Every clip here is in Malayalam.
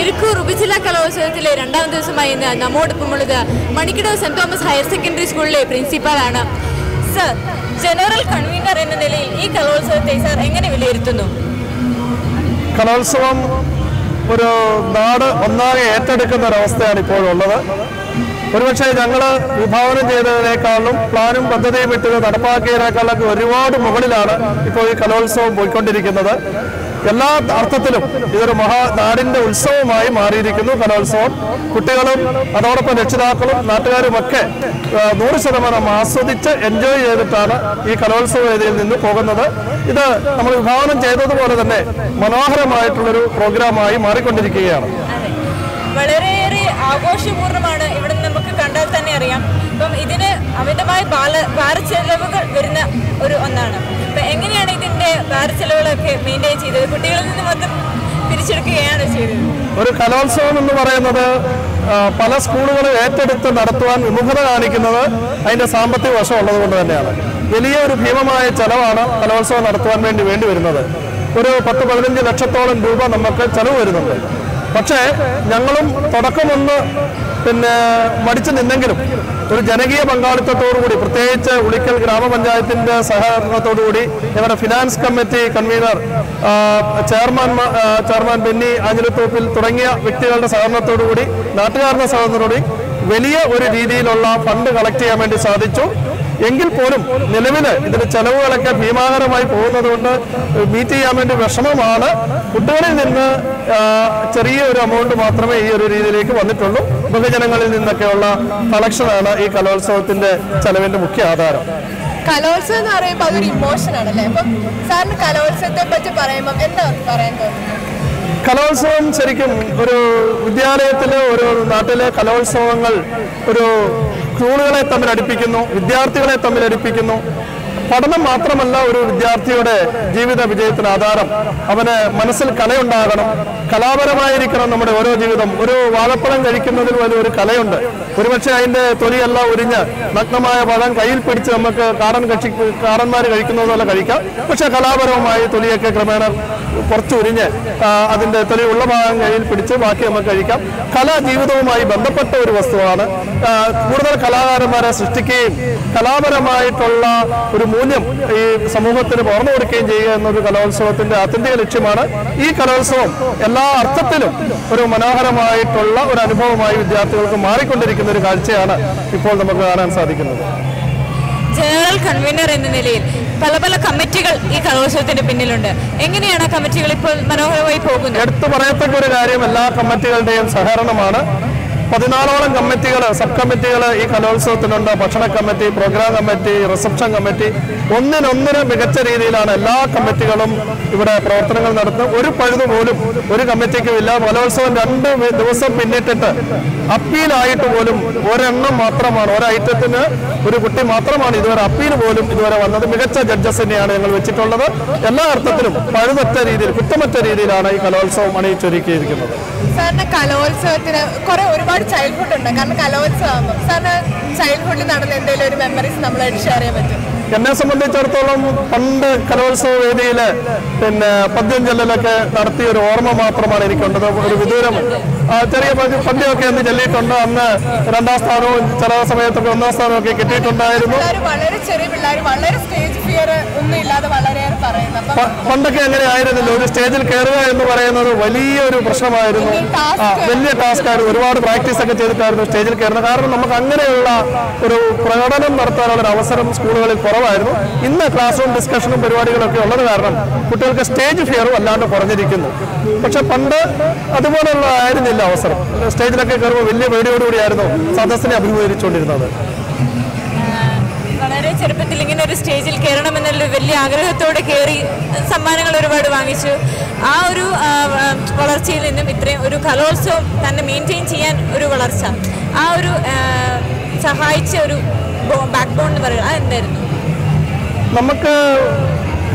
ഇരിക്കൂർ ഉപജില്ലാ കലോത്സവത്തിലെ രണ്ടാം ദിവസമായി ഇന്ന് നമ്മോടൊപ്പമുള്ളത് Manikkadavu Saint Thomas higher secondary സ്കൂളിലെ പ്രിൻസിപ്പാളാണ്. സർ ജനറൽ കൺവീനർ എന്ന നിലയിൽ ഈ കലോത്സവത്തെ സർ എങ്ങനെ വിലയിരുത്തുന്നു? കലോത്സവം ഒരു നാട് ഒന്നാകെ ഏറ്റെടുക്കുന്ന ഒരവസ്ഥയാണ് ഇപ്പോഴുള്ളത്. ഒരുപക്ഷെ ഞങ്ങൾ വിഭാവനം ചെയ്തതിനേക്കാളും പ്ലാനും പദ്ധതിയും ഇട്ടത് നടപ്പാക്കിയതിനേക്കാളൊക്കെ ഒരുപാട് മുകളിലാണ് ഇപ്പോൾ ഈ കലോത്സവം പോയിക്കൊണ്ടിരിക്കുന്നത്. എല്ലാ അർത്ഥത്തിലും ഇതൊരു മഹാ നാടിന്റെ ഉത്സവമായി മാറിയിരിക്കുന്നു. കലോത്സവം. കുട്ടികളും അതോടൊപ്പം രക്ഷിതാക്കളും നാട്ടുകാരും ഒക്കെ ആ, നൂറ് ശതമാനം ആസ്വദിച്ച് എൻജോയ് ചെയ്തിട്ടാണ് ഈ കലോത്സവ വേദിയിൽ നിന്ന് പോകുന്നത്. ഇത് നമ്മൾ വിഭാവനം ചെയ്തതുപോലെ തന്നെ മനോഹരമായിട്ടുള്ളൊരു പ്രോഗ്രാമായി മാറിക്കൊണ്ടിരിക്കുകയാണ്. വളരെയേറെ ആഘോഷപൂർണമാണ് ഇവിടെ നമുക്ക് കണ്ടാൽ തന്നെ അറിയാം. അപ്പം ഇതിന് അമിതമായ ബാല ഭാരച്ചെലവുകൾ വരുന്ന ഒരു ഒന്നാണ്. എങ്ങനെയാണ് ഇതിന്റെ ഭാരച്ചെലവുകളൊക്കെ മെയിന്റെയിൻ ചെയ്തത്? കുട്ടികളിൽ നിന്ന് മൊത്തം പിരിച്ചെടുക്കുകയാണ് ചെയ്തത്. ഒരു കലോത്സവം എന്ന് പറയുന്നത് പല സ്കൂളുകളും ഏറ്റെടുത്ത് നടത്തുവാൻ വിമുഖത കാണിക്കുന്നത് അതിന്റെ സാമ്പത്തിക വശം ഉള്ളത് കൊണ്ട് തന്നെയാണ്. വലിയ ഒരു ഭീമമായ ചെലവാണ് കലോത്സവം നടത്തുവാൻ വേണ്ടി വേണ്ടി വരുന്നത്. ഒരു പത്ത് പതിനഞ്ച് ലക്ഷത്തോളം രൂപ നമുക്ക് ചെലവ് വരുന്നുണ്ട്. പക്ഷേ ഞങ്ങളും തുടക്കമൊന്ന് പിന്നെ മടിച്ചു നിന്നെങ്കിലും ഒരു ജനകീയ പങ്കാളിത്തത്തോടുകൂടി പ്രത്യേകിച്ച് ഉളിക്കൽ ഗ്രാമപഞ്ചായത്തിന്റെ സഹകരണത്തോടുകൂടി ഞങ്ങളുടെ finance committee convener chairman chairman Benny Anjilathoppil തുടങ്ങിയ വ്യക്തികളുടെ സഹകരണത്തോടുകൂടി നാട്ടുകാരുടെ സഹകരണത്തോടുകൂടി വലിയ ഒരു രീതിയിലുള്ള ഫണ്ട് കളക്ട് ചെയ്യാൻ വേണ്ടി സാധിച്ചു. എങ്കിൽ പോലും നിലവിൽ ഇതിന്റെ ചെലവുകളൊക്കെ ഭീമാകരമായി പോകുന്നത് കൊണ്ട് മീറ്റ് ചെയ്യാൻ വേണ്ടി വിഷമമാണ്. കുട്ടികളിൽ നിന്ന് ചെറിയ ഒരു എമൗണ്ട് മാത്രമേ ഈ ഒരു രീതിയിലേക്ക് വന്നിട്ടുള്ളൂ. ബഹുജനങ്ങളിൽ നിന്നൊക്കെയുള്ള കളക്ഷനാണ് ഈ കലോത്സവത്തിന്റെ ചെലവിന്റെ മുഖ്യ ആധാരം. കലോത്സവം എന്ന് പറയുമ്പോൾ അതൊരു ഇമോഷൻ ആണല്ലേ? അപ്പം സാറിന് കലോത്സവത്തെ പറ്റി പറയുമ്പോൾ എന്താ പറയാൻ തോന്നുന്നത്? കലോത്സവം ശരിക്കും ഒരു വിദ്യാലയത്തിലെ ഒരു നാട്ടിലെ കലോത്സവങ്ങൾ ഒരു സ്കൂളുകളെ തമ്മിൽ അടുപ്പിക്കുന്നു വിദ്യാർത്ഥികളെ തമ്മിൽ അടുപ്പിക്കുന്നു. പഠനം മാത്രമല്ല ഒരു വിദ്യാർത്ഥിയുടെ ജീവിത വിജയത്തിന് ആധാരം. അവന് മനസ്സിൽ കലയുണ്ടാകണം. കലാപരമായിരിക്കണം നമ്മുടെ ഓരോ ജീവിതം. ഒരു വാഴപ്പഴം കഴിക്കുന്നതിൽ വലിയ ഒരു കലയുണ്ട്. ഒരുപക്ഷെ അതിന്റെ തൊലിയെല്ലാം ഉരിഞ്ഞ് നഗ്നമായ പഴം കയ്യിൽ പിടിച്ച് നമുക്ക് കാടൻ കക്ഷി കാടന്മാർ കഴിക്കുന്നത് പോലെ കഴിക്കാം. പക്ഷെ കലാപരമായി തൊലിയൊക്കെ ക്രമേണ കുറച്ച് ഉരിഞ്ഞ് അതിന്റെ തൊലി ഉള്ള ഭാഗം കയ്യിൽ പിടിച്ച് ബാക്കി നമുക്ക് കഴിക്കാം. കല ജീവിതവുമായി ബന്ധപ്പെട്ട ഒരു വസ്തുവാണ്. കൂടുതൽ കലാകാരന്മാരെ സൃഷ്ടിക്കുകയും കലാപരമായിട്ടുള്ള ഒരു മൂല്യം ഈ സമൂഹത്തിന് പകർന്നു കൊടുക്കുകയും ചെയ്യുക എന്നൊരു കലോത്സവത്തിന്റെ ആത്യന്തിക ലക്ഷ്യമാണ്. ഈ കലോത്സവം എല്ലാ അർത്ഥത്തിലും ഒരു മനോഹരമായിട്ടുള്ള ഒരു അനുഭവമായി വിദ്യാർത്ഥികൾക്ക് മാറിക്കൊണ്ടിരിക്കുന്ന ഒരു കാഴ്ചയാണ് ഇപ്പോൾ നമുക്ക് കാണാൻ സാധിക്കുന്നത്. ജനറൽ കൺവീനർ എന്ന നിലയിൽ പല പല കമ്മിറ്റികൾ ഈ കലോത്സവത്തിന്റെ പിന്നിലുണ്ട്. എങ്ങനെയാണ് ആ കമ്മിറ്റികൾ ഇപ്പോൾ മനോഹരമായി പോകുന്നത്? എടുത്തു പറയത്തക്ക ഒരു കാര്യം എല്ലാ കമ്മിറ്റികളുടെയും സഹകരണമാണ്. പതിനാലോളം കമ്മിറ്റികൾ സബ് കമ്മിറ്റികൾ ഈ കലോത്സവത്തിനുണ്ട്. ഭക്ഷണ committee programme committee reception committee. ഒന്നിനൊന്നിന് മികച്ച രീതിയിലാണ് എല്ലാ കമ്മിറ്റികളും ഇവിടെ പ്രവർത്തനങ്ങൾ നടത്തുന്നത്. ഒരു പഴുത് പോലും ഒരു കമ്മിറ്റിക്കും ഇല്ല. കലോത്സവം രണ്ട് ദിവസം പിന്നിട്ടിട്ട് അപ്പീലായിട്ട് പോലും ഒരെണ്ണം മാത്രമാണ് ഒരൈറ്റത്തിന് ഒരു കുട്ടി മാത്രമാണ് ഇതുവരെ അപ്പീൽ പോലും ഇതുവരെ വന്നത്. മികച്ച ജഡ്ജസ് തന്നെയാണ് ഞങ്ങൾ വെച്ചിട്ടുള്ളത്. എല്ലാ അർത്ഥത്തിലും പഴുതറ്റ രീതിയിൽ കുറ്റമറ്റ രീതിയിലാണ് ഈ കലോത്സവം അണിയിച്ചൊരുക്കിയിരിക്കുന്നത്. സാറിന് കലോത്സവത്തിന് കുറെ ഒരുപാട് ചൈൽഡ്ഹുഡ് ഉണ്ട്. കാരണം കലോത്സവം സാറിന് ചൈൽഡ്ഹുഡിൽ നടന്ന എന്തെങ്കിലും ഒരു മെമ്മറീസ് നമ്മളായിട്ട് ഷെയർ ചെയ്യാൻ പറ്റും? എന്നെ സംബന്ധിച്ചിടത്തോളം പണ്ട് കലോത്സവ വേദിയിൽ പിന്നെ പദ്യം ചൊല്ലലൊക്കെ നടത്തിയ ഒരു ഓർമ്മ മാത്രമാണ് എനിക്കുണ്ടത് ഒരു വിദൂരം ചെറിയ പദ്യ- പദ്യമൊക്കെ അന്ന് ചൊല്ലിയിട്ടുണ്ട്. അന്ന് രണ്ടാം സ്ഥാനവും ചില സമയത്തൊക്കെ ഒന്നാം സ്ഥാനവും ഒക്കെ കിട്ടിയിട്ടുണ്ടായിരുന്നു. വളരെ ചെറിയ പിള്ളേർ വളരെ സ്റ്റേജ് ഫിയർ ഒന്നും ഇല്ലാതെ പ- പണ്ടൊക്കെ അങ്ങനെ ആയിരുന്നില്ല. ഒരു സ്റ്റേജിൽ കയറുക എന്ന് പറയുന്നത് വലിയൊരു പ്രശ്നമായിരുന്നു. വലിയ. ടാസ്ക് ആയിരുന്നു. ഒരുപാട് പ്രാക്ടീസ് ഒക്കെ ചെയ്തിട്ടായിരുന്നു സ്റ്റേജിൽ കയറുന്നത് കാരണം നമുക്ക് അങ്ങനെയുള്ള ഒരു പ്രകടനം നടത്താനുള്ള ഒരു അവസരം സ്കൂളുകളിൽ കുറവായിരുന്നു. ഇന്ന് ക്ലാസ് റൂം ഡിസ്കഷനും പരിപാടികളൊക്കെ ഉള്ളത് കാരണം കുട്ടികൾക്ക് സ്റ്റേജ് ഫിയറും അല്ലാണ്ട് കുറഞ്ഞിരിക്കുന്നു. പക്ഷെ പണ്ട് അതുപോലെയുള്ള ആയിരുന്നില്ല അവസരം. സ്റ്റേജിലൊക്കെ കയറുമ്പോൾ വലിയ പേടിയോടുകൂടിയായിരുന്നു സദസ്സിനെ അഭിമുഖീകരിച്ചുകൊണ്ടിരുന്നത്. വളരെ ചെറുപ്പത്തിൽ ഇങ്ങനെ ഒരു സ്റ്റേജിൽ കയറണം എന്നുള്ള വലിയ ആഗ്രഹത്തോടെ കയറി സമ്മാനങ്ങൾ ഒരുപാട് വാങ്ങിച്ചു. ആ ഒരു വളർച്ചയിൽ നിന്നും ഇത്രയും ഒരു കലോത്സവം തന്നെ മെയിന്റെയിൻ ചെയ്യാൻ ഒരു വളർച്ച. ആ ഒരു സഹായിച്ച ഒരു ബാക്ക് ബോൺ എന്ന് പറയുന്നത് അതെന്തായിരുന്നു? നമുക്ക്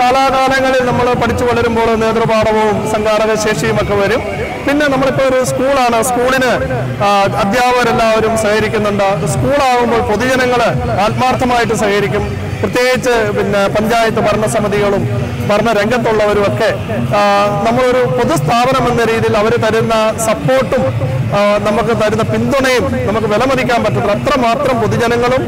കാലാകാലങ്ങളിൽ നമ്മൾ പഠിച്ചു വളരുമ്പോൾ നേതൃപാഠവും സംഘാടക ശേഷിയും ഒക്കെ വരും. പിന്നെ നമ്മളിപ്പോൾ ഒരു സ്കൂളാണ്. സ്കൂളിന് അധ്യാപകരെല്ലാവരും സഹകരിക്കുന്നുണ്ട്. സ്കൂളാകുമ്പോൾ പൊതുജനങ്ങൾ ആത്മാർത്ഥമായിട്ട് സഹകരിക്കും. പ്രത്യേകിച്ച് പിന്നെ പഞ്ചായത്ത് ഭരണസമിതികളും ഭരണരംഗത്തുള്ളവരും ഒക്കെ ആ, നമ്മളൊരു പൊതുസ്ഥാപനം എന്ന രീതിയിൽ അവർ തരുന്ന സപ്പോർട്ടും നമുക്ക് തരുന്ന പിന്തുണയും നമുക്ക് വിലമതിക്കാൻ പറ്റത്തില്ല. അത്രമാത്രം പൊതുജനങ്ങളും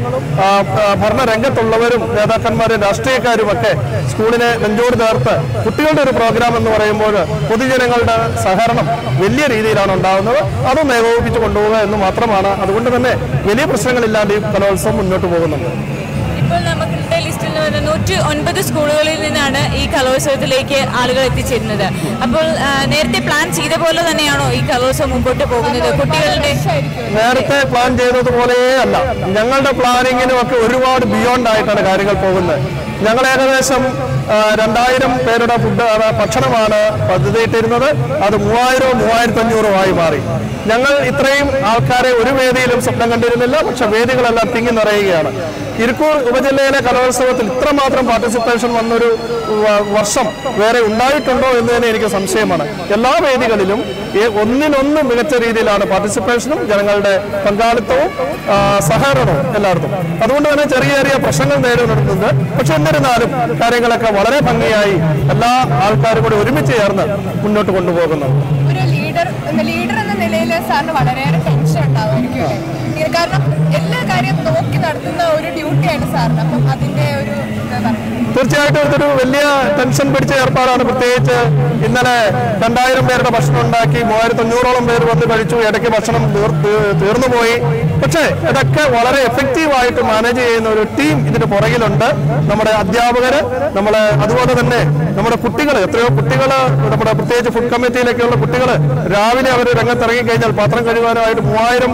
ഭരണരംഗത്തുള്ളവരും നേതാക്കന്മാരും രാഷ്ട്രീയക്കാരും ഒക്കെ സ്കൂളിനെ നെഞ്ചോട് ചേർത്ത് കുട്ടികളുടെ ഒരു പ്രോഗ്രാം എന്ന് പറയുമ്പോൾ പൊതുജനങ്ങളുടെ സഹകരണം വലിയ രീതിയിലാണ് ഉണ്ടാകുന്നത്. അതും ഏകോപിപ്പിച്ച് കൊണ്ടുപോകുക എന്ന് മാത്രമാണ്. അതുകൊണ്ട് തന്നെ വലിയ പ്രശ്നങ്ങളില്ലാണ്ട് ഈ കലോത്സവം മുന്നോട്ട് പോകുന്നുണ്ട്. ലിസ്റ്റിൽ നൂറ്റി ഒൻപത് സ്കൂളുകളിൽ നിന്നാണ് ഈ കലോത്സവത്തിലേക്ക് ആളുകൾ എത്തിച്ചേരുന്നത്. അപ്പോൾ നേരത്തെ പ്ലാൻ ചെയ്ത പോലെ തന്നെയാണോ ഈ കലോത്സവം മുമ്പോട്ട് പോകുന്നത്? കുട്ടികളുടെ നേരത്തെ പ്ലാൻ ചെയ്തതുപോലെയേ അല്ല. ഞങ്ങളുടെ പ്ലാനിങ്ങിനും ഒക്കെ ഒരുപാട് ബിയോണ്ട് ആയിട്ടാണ് കാര്യങ്ങൾ പോകുന്നത്. ഞങ്ങൾ ഏകദേശം രണ്ടായിരം പേരുടെ ഫുഡ് ഭക്ഷണമാണ് പദ്ധതിയിട്ടിരുന്നത്. അത് മൂവായിരവും മൂവായിരത്തി അഞ്ഞൂറും ആയി മാറി. ഞങ്ങൾ ഇത്രയും ആൾക്കാരെ ഒരു വേദിയിലും സ്വപ്നം കണ്ടിരുന്നില്ല. പക്ഷെ വേദികളെല്ലാം തിങ്ങി നിറയുകയാണ്. ഇരിക്കൂർ ഉപജില്ലയിലെ കലോത്സവത്തിൽ ഇത്രമാത്രം പാർട്ടിസിപ്പേഷൻ വന്നൊരു വർഷം വേറെ ഉണ്ടായിട്ടുണ്ടോ എന്ന് തന്നെ എനിക്ക് സംശയമാണ്. എല്ലാ വേദികളിലും ഒന്നിനൊന്ന് മികച്ച രീതിയിലാണ് പാർട്ടിസിപ്പേഷനും ജനങ്ങളുടെ പങ്കാളിത്തവും സഹകരണവും എല്ലായിടത്തും. അതുകൊണ്ട് തന്നെ ചെറിയ ചെറിയ പ്രശ്നങ്ങൾ നേരിടുന്നുണ്ട്. പക്ഷെ കാര്യങ്ങളൊക്കെ വളരെ ഭംഗിയായി എല്ലാ ആൾക്കാരും കൂടി ഒരുമിച്ച് ചേർന്ന് മുന്നോട്ട് കൊണ്ടുപോകുന്നു. ഒരു ലീഡർ എന്ന നിലയിൽ സാറിന് വളരെയേറെ ടെൻഷൻ ഉണ്ടാവുമായിരിക്കും? കാരണം എല്ലാ കാര്യവും നോക്കി നടത്തുന്ന ഒരു ഡ്യൂട്ടിയാണ് സാറിന്. അപ്പം അതിന്റെ ഒരു തീർച്ചയായിട്ടും ഇതൊരു വലിയ ടെൻഷൻ പിടിച്ച ഏർപ്പാടാണ്. പ്രത്യേകിച്ച് ഇന്നലെ രണ്ടായിരം പേരുടെ ഭക്ഷണം ഉണ്ടാക്കി മൂവായിരത്തി അഞ്ഞൂറോളം പേര് വന്ന് കഴിച്ചു. ഇടയ്ക്ക് ഭക്ഷണം തീർന്നുപോയി തീർന്നു പോയി. പക്ഷേ ഇതൊക്കെ വളരെ എഫക്റ്റീവായിട്ട് മാനേജ് ചെയ്യുന്ന ഒരു ടീം ഇതിന്റെ പുറകിലുണ്ട്. നമ്മുടെ അധ്യാപകര് നമ്മളെ അതുപോലെ തന്നെ നമ്മുടെ കുട്ടികൾ എത്രയോ കുട്ടികൾ നമ്മുടെ പ്രത്യേകിച്ച് ഫുഡ് കമ്മിറ്റിയിലൊക്കെയുള്ള കുട്ടികൾ രാവിലെ അവർ രംഗത്തിറങ്ങി കഴിഞ്ഞാൽ പാത്രം കഴുകാനായിട്ട് മൂവായിരം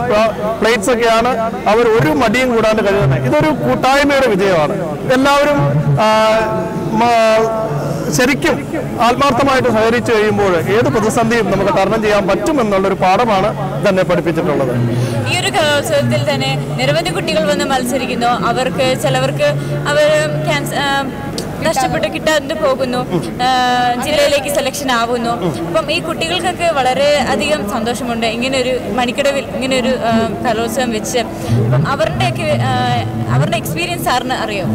പ്ലേറ്റ്സ് ഒക്കെയാണ് അവർ ഒരു മടിയും കൂടാണ്ട് കഴുകുന്നത്. ഇതൊരു കൂട്ടായ്മയുടെ വിജയമാണ്. എല്ലാവരും ശരിക്കും ആത്മാർത്ഥമായിട്ട് സഹകരിച്ചു കഴിയുമ്പോൾ ഏത് പ്രതിസന്ധിയും നമുക്ക് തരണം ചെയ്യാൻ പറ്റുമെന്നുള്ളൊരു പാഠമാണ് തന്നെ പഠിപ്പിച്ചിട്ടുള്ളത്. ഈ ഒരു കലോത്സവത്തിൽ തന്നെ നിരവധി കുട്ടികൾ വന്ന് മത്സരിക്കുന്നു. അവർക്ക് ചിലവർക്ക് അവർ ക്യാൻസർ നഷ്ടപ്പെട്ട് കിട്ടാതെ പോകുന്നു. ജില്ലയിലേക്ക് സെലക്ഷൻ ആവുന്നു. അപ്പം ഈ കുട്ടികൾക്കൊക്കെ വളരെ അധികം സന്തോഷമുണ്ട്. ഇങ്ങനെ ഒരു മണിക്കടവിൽ ഇങ്ങനെ ഒരു കലോത്സവം വെച്ച്. അപ്പം അവരുടെയൊക്കെ അവരുടെ എക്സ്പീരിയൻസ് സാറിന് അറിയോ?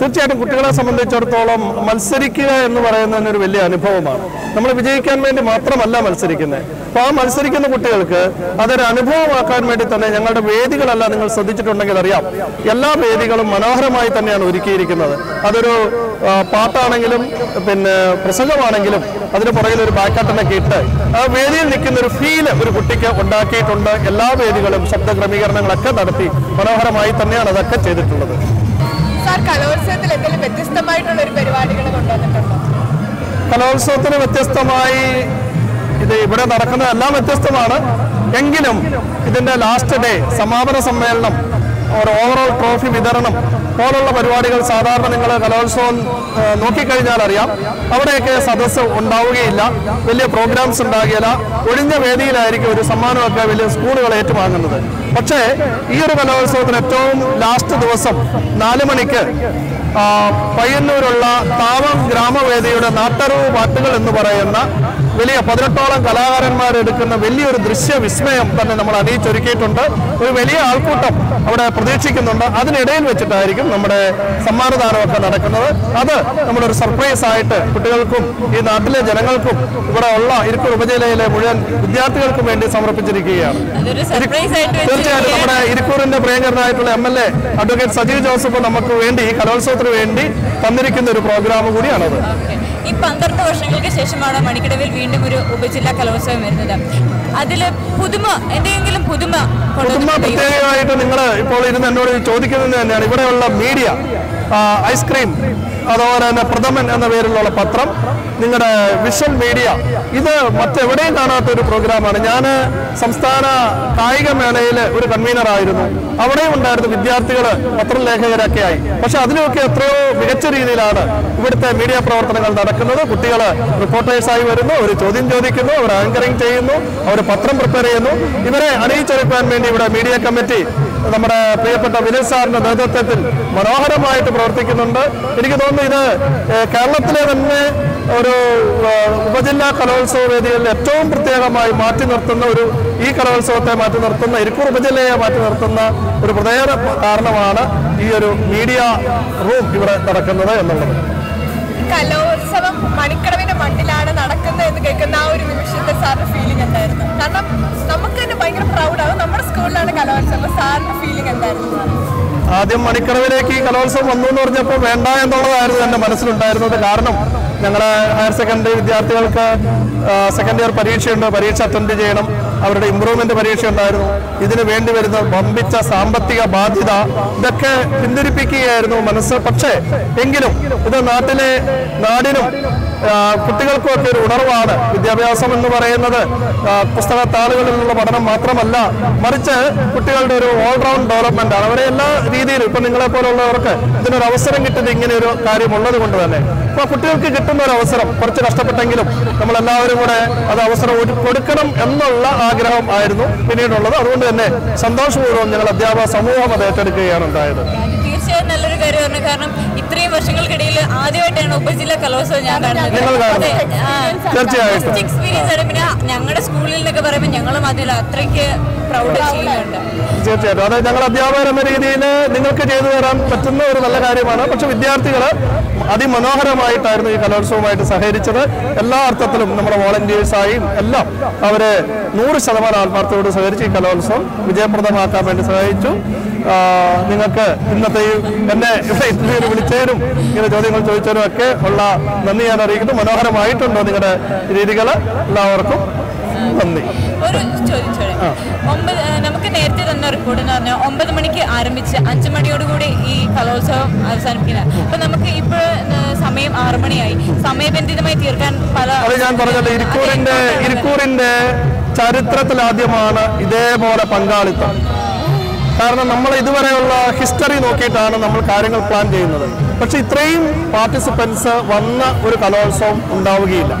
തീർച്ചയായിട്ടും കുട്ടികളെ സംബന്ധിച്ചിടത്തോളം മത്സരിക്കുക എന്ന് പറയുന്നതിന് ഒരു വലിയ അനുഭവമാണ്. നമ്മൾ വിജയിക്കാൻ വേണ്ടി മാത്രമല്ല മത്സരിക്കുന്നത് അപ്പോൾ ആ മത്സരിക്കുന്ന കുട്ടികൾക്ക് അതൊരു അനുഭവമാക്കാൻ വേണ്ടി തന്നെ ഞങ്ങളുടെ വേദികളല്ല നിങ്ങൾ ശ്രദ്ധിച്ചിട്ടുണ്ടെങ്കിൽ അറിയാം. എല്ലാ വേദികളും മനോഹരമായി തന്നെയാണ് ഒരുക്കിയിരിക്കുന്നത്. അതൊരു പാട്ടാണെങ്കിലും പിന്നെ പ്രസംഗമാണെങ്കിലും അതിന് പുറകിൽ ഒരു ബാക്കാട്ടനൊക്കെ ഇട്ട് ആ വേദിയിൽ നിൽക്കുന്ന ഒരു ഫീൽ ഒരു കുട്ടിക്ക് ഉണ്ടാക്കിയിട്ടുണ്ട്. എല്ലാ വേദികളും ശബ്ദ ക്രമീകരണങ്ങളൊക്കെ നടത്തി മനോഹരമായി തന്നെയാണ് അതൊക്കെ ചെയ്തിട്ടുള്ളത്. സാർ കലോത്സവത്തിൽ എന്തെങ്കിലും വ്യത്യസ്തമായിട്ടുള്ള ഒരു പരിപാടികൾ കൊണ്ടുവന്നിട്ടുണ്ടോ? കലോത്സവത്തിന് വ്യത്യസ്തമായി ഇത് ഇവിടെ നടക്കുന്നതെല്ലാം വ്യത്യസ്തമാണ്. എങ്കിലും ഇതിന്റെ ലാസ്റ്റ് ഡേ സമാപന സമ്മേളനം ഒരു ഓവറോൾ ട്രോഫി വിതരണം പോലുള്ള പരിപാടികൾ സാധാരണ നിങ്ങൾ കലോത്സവം നോക്കിക്കഴിഞ്ഞാൽ അറിയാം. അവിടെയൊക്കെ സദസ്സ് ഉണ്ടാവുകയില്ല. വലിയ പ്രോഗ്രാംസ് ഉണ്ടാകില്ല. ഒഴിഞ്ഞ വേദിയിലായിരിക്കും ഒരു സമ്മാനമൊക്കെ വലിയ സ്കൂളുകൾ ഏറ്റുവാങ്ങുന്നത്. പക്ഷേ ഈ ഒരു കലോത്സവത്തിന് ഏറ്റവും ലാസ്റ്റ് ദിവസം നാല് മണിക്ക് പയ്യന്നൂരുള്ള താവം ഗ്രാമവേദിയുടെ നാട്ടറിവ് പാട്ടുകൾ എന്ന് പറയുന്ന വലിയ പതിനെട്ടോളം കലാകാരന്മാർ എടുക്കുന്ന വലിയൊരു ദൃശ്യ വിസ്മയം തന്നെ നമ്മൾ അണിയിച്ചൊരുക്കിയിട്ടുണ്ട് ഒരു വലിയ ആൾക്കൂട്ടം അവിടെ പ്രതീക്ഷിക്കുന്നുണ്ട്. അതിനിടയിൽ വെച്ചിട്ടായിരിക്കും നമ്മുടെ സമ്മാനദാനമൊക്കെ നടക്കുന്നത്. അത് നമ്മളൊരു സർപ്രൈസ് ആയിട്ട് കുട്ടികൾക്കും ഈ നാട്ടിലെ ജനങ്ങൾക്കും ഇവിടെ ഉള്ള ഇരിക്കൂർ ഉപജില്ലയിലെ മുഴുവൻ വിദ്യാർത്ഥികൾക്കും വേണ്ടി സമർപ്പിച്ചിരിക്കുകയാണ്. തീർച്ചയായിട്ടും നമ്മുടെ ഇരിക്കൂറിന്റെ പ്രിയങ്കരനായിട്ടുള്ള M L A advocate Sajeev Joseph നമുക്ക് വേണ്ടി ഈ കലോത്സവത്തിന് വേണ്ടി തന്നിരിക്കുന്ന ഒരു പ്രോഗ്രാം കൂടിയാണത്. ഈ പന്ത്രണ്ട് വർഷങ്ങൾക്ക് ശേഷമാണ് മണിക്കടവിൽ വീണ്ടും ഒരു ഉപജില്ലാ കലോത്സവം വരുന്നത് അതിൽ പുതുമ എന്തെങ്കിലും പുതുമ പുതുമ? പ്രത്യേകമായിട്ട് നിങ്ങൾ ഇപ്പോൾ ഇരുന്ന് എന്നോട് ചോദിക്കുന്നത് തന്നെയാണ് ഇവിടെയുള്ള മീഡിയ ഐസ്ക്രീം അതുപോലെ തന്നെ പ്രഥമൻ എന്ന പേരിലുള്ള പത്രം നിങ്ങളുടെ വിഷ്വൽ മീഡിയ. ഇത് മറ്റെവിടെയും കാണാത്ത ഒരു പ്രോഗ്രാമാണ്. ഞാൻ സംസ്ഥാന കായിക മേളയിൽ ഒരു കൺവീനർ ആയിരുന്നു. അവിടെയും ഉണ്ടായിരുന്നു വിദ്യാർത്ഥികൾ പത്രലേഖകരൊക്കെ ആയി. പക്ഷെ അതിലൊക്കെ എത്രയോ മികച്ച രീതിയിലാണ് ഇവിടുത്തെ മീഡിയ പ്രവർത്തനങ്ങൾ നടക്കുന്നത്. കുട്ടികൾ റിപ്പോർട്ടേഴ്സായി വരുന്നു അവർ ചോദ്യം ചോദിക്കുന്നു അവർ ആങ്കറിംഗ് ചെയ്യുന്നു അവർ പത്രം പ്രിപ്പയർ ചെയ്യുന്നു. ഇവരെ അണിയിച്ചൊരുക്കാൻ വേണ്ടി ഇവിടെ മീഡിയ കമ്മിറ്റി നമ്മുടെ പ്രിയപ്പെട്ട വിനീത് സാറിന്റെ നേതൃത്വത്തിൽ മനോഹരമായിട്ട് പ്രവർത്തിക്കുന്നുണ്ട്. എനിക്ക് തോന്നുന്നു ഇത് കേരളത്തിലെ തന്നെ ഒരു ഉപജില്ലാ കലോത്സവ വേദികളിൽ ഏറ്റവും പ്രത്യേകമായി മാറ്റി നിർത്തുന്ന ഒരു ഈ കലോത്സവത്തെ മാറ്റി നിർത്തുന്ന ഇരിക്കൂർ ഉപജില്ലയെ മാറ്റി നിർത്തുന്ന ഒരു പ്രധാന കാരണമാണ് ഈ ഒരു മീഡിയ റൂം ഇവിടെ നടക്കുന്നത് എന്നുള്ളത്. കലോത്സവം മണിക്കടവിന്റെ മണ്ണിലാണ് നടക്കുന്നത് എന്ന് കേൾക്കുന്ന ആ ഒരു നിമിഷത്തെ സാറിന് ഫീലിംഗ് എന്തായിരുന്നു? കാരണം നമുക്ക് തന്നെ ഭയങ്കര പ്രൗഡാവും നമ്മുടെ സ്കൂളിലാണ് കലോത്സവം. സാറിന്റെ ഫീലിംഗ് എന്തായിരുന്നു? ആദ്യം മണിക്കടവിലേക്ക് ഈ കലോത്സവം വന്നു എന്ന് പറഞ്ഞപ്പോൾ വേണ്ട എന്നുള്ളതായിരുന്നു എന്റെ മനസ്സിലുണ്ടായിരുന്നത്. കാരണം ഞങ്ങളെ ഹയർ സെക്കൻഡറി വിദ്യാർത്ഥികൾക്ക് സെക്കൻഡ് ഇയർ പരീക്ഷയുണ്ട് പരീക്ഷ അറ്റൻഡ് ചെയ്യണം. അവരുടെ ഇമ്പ്രൂവ്മെന്റ് പരീക്ഷ ഉണ്ടായിരുന്നു. ഇതിന് വേണ്ടി വരുന്ന വമ്പിച്ച സാമ്പത്തിക ബാധ്യത ഇതൊക്കെ പിന്തിരിപ്പിക്കുകയായിരുന്നു മനസ്സ്. പക്ഷേ എങ്കിലും ഇത് നാട്ടിലെ നാടിനും ആ, കുട്ടികൾക്കും ഒക്കെ ഒരു ഉണർവാണ് വിദ്യാഭ്യാസം എന്ന് പറയുന്നത്. പുസ്തക താളുകളിലുള്ള പഠനം മാത്രമല്ല മറിച്ച് കുട്ടികളുടെ ഒരു ഓൾറൗണ്ട് ഡെവലപ്മെന്റ് ആണ്. അവരെ എല്ലാ രീതിയിലും ഇപ്പൊ നിങ്ങളെ പോലുള്ളവർക്ക് ഇതിനൊരു അവസരം കിട്ടുന്നത് ഇങ്ങനെ ഒരു കാര്യം ഉള്ളത് കൊണ്ട് തന്നെ. അപ്പൊ കുട്ടികൾക്ക് കിട്ടുന്ന ഒരു അവസരം കുറച്ച് കഷ്ടപ്പെട്ടെങ്കിലും നമ്മൾ എല്ലാവരും കൂടെ അത് അവസരം കൊടുക്കണം എന്നുള്ള ആഗ്രഹം ആയിരുന്നു പിന്നീടുള്ളത്. അതുകൊണ്ട് തന്നെ സന്തോഷപൂർവം ഞങ്ങൾ അധ്യാപക സമൂഹം അത് ഏറ്റെടുക്കുകയാണ് ഉണ്ടായത്. തീർച്ചയായും നല്ലൊരു കാര്യമാണ് കാരണം ഇത്രയും വർഷങ്ങൾക്കിടയിൽ ആദ്യമായിട്ടാണ് ഉപജില്ല കലോത്സവം ഞാൻ കാണുന്നത്. അതെ. ഫസ്റ്റ് എക്സ്പീരിയൻസ് ആണ് പിന്നെ ഞങ്ങളുടെ സ്കൂളിൽ നിന്നൊക്കെ പറയുമ്പോൾ ഞങ്ങളും അതിൽ അത്രയ്ക്ക് പ്രൗഡ് ചെയ്യുന്നുണ്ട് തീർച്ചയായിട്ടും. അതായത് ഞങ്ങൾ അധ്യാപകർ എന്ന രീതിയിൽ നിങ്ങൾക്ക് ചെയ്തു തരാൻ പറ്റുന്ന ഒരു നല്ല കാര്യമാണ്. പക്ഷെ വിദ്യാർത്ഥികൾ അതിമനോഹരമായിട്ടായിരുന്നു ഈ കലോത്സവമായിട്ട് സഹകരിച്ചത്. എല്ലാ അർത്ഥത്തിലും നമ്മുടെ വോളണ്ടിയേഴ്സായും എല്ലാം അവരെ നൂറ് ശതമാനം ആത്മാർത്ഥയോട് സഹകരിച്ച് ഈ കലോത്സവം വിജയപ്രദമാക്കാൻ വേണ്ടി സഹായിച്ചു. നിങ്ങൾക്ക് ഇന്നത്തെ ഈ എന്നെ ഇവിടെ ഇന്റർവ്യൂവിന് വിളിച്ചതിനും ഇങ്ങനെ ചോദ്യങ്ങൾ ചോദിച്ചതിനും ഒക്കെ ഉള്ള നന്ദി ഞാൻ അറിയിക്കുന്നു. മനോഹരമായിട്ടുണ്ടോ നിങ്ങളുടെ രീതികൾ എല്ലാവർക്കും. നന്ദി. ഒരു ചോദിക്കാം ഒമ്പത് നമുക്ക് നേരത്തെ തന്ന റിപ്പോർട്ട് എന്ന് പറഞ്ഞാൽ ഒമ്പത് മണിക്ക് ആരംഭിച്ച് അഞ്ചു മണിയോടുകൂടി ഈ കലോത്സവം അവസാനിപ്പിക്കുന്നത്. അപ്പൊ നമുക്ക് ഇപ്പോൾ സമയം ആറു മണിയായി. സമയബന്ധിതമായി തീർക്കാൻ പല ഞാൻ പറഞ്ഞല്ലോ ഇരിക്കൂറിന്റെ ഇരിക്കൂറിന്റെ ചരിത്രത്തിൽ ആദ്യമാണ് ഇതേപോലെ പങ്കാളിത്തം. കാരണം നമ്മൾ ഇതുവരെയുള്ള ഹിസ്റ്ററി നോക്കിയിട്ടാണ് നമ്മൾ കാര്യങ്ങൾ പ്ലാൻ ചെയ്യുന്നത്. പക്ഷെ ഇത്രയും പാർട്ടിസിപ്പൻസ് വന്ന ഒരു കലോത്സവം ഉണ്ടാവുകയില്ല.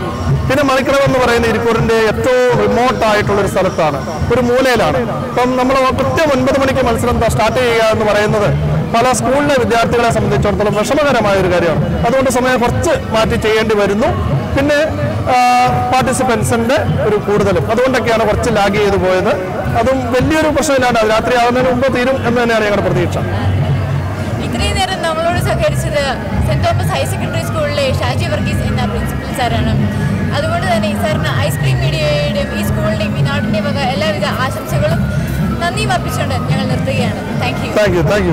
പിന്നെ മണിക്കടവ് എന്ന് പറയുന്ന ഇരിക്കൂറിന്റെ ഏറ്റവും റിമോട്ട് ആയിട്ടുള്ള ഒരു സ്ഥലത്താണ്. ഒരു മൂലയിലാണ്. ഇപ്പം നമ്മൾ കൃത്യം ഒൻപത് മണിക്ക് മത്സരം സ്റ്റാർട്ട് ചെയ്യുക എന്ന് പറയുന്നത് പല സ്കൂളിലെ വിദ്യാർത്ഥികളെ സംബന്ധിച്ചിടത്തോളം വിഷമകരമായ ഒരു കാര്യമാണ്. അതുകൊണ്ട് സമയം കുറച്ച് മാറ്റി ചെയ്യേണ്ടി വരുന്നു. പിന്നെ പാർട്ടിസിപ്പൻസിന്റെ ഒരു കൂടുതലും. അതുകൊണ്ടൊക്കെയാണ് കുറച്ച് ലാഗ് ചെയ്തു പോയത്. അതും വലിയൊരു പ്രശ്നമില്ലാണ്ട് രാത്രി ആവുന്നതിന് മുമ്പ് തീരും എന്ന് തന്നെയാണ് ഞങ്ങളുടെ പ്രതീക്ഷ. ഇത്രയും നേരം നമ്മളോട് സഹകരിച്ചത് സെന്റ് തോമസ് ഹയർ സെക്കൻഡറി സ്കൂളിലെ ഷാജി വർഗീസ് എന്ന പ്രിൻസിപ്പൽ സാറാണ്. അതുകൊണ്ട് തന്നെ ഈ സാറിന് ഐസ്ക്രീം മീഡിയയുടെയും ഈ സ്കൂളിന്റെയും ഈ നാടിന്റെയും വക എല്ലാവിധ ആശംസകളും നന്ദിയും അർപ്പിച്ചുകൊണ്ട് ഞങ്ങൾ നിർത്തുകയാണ്. Thank you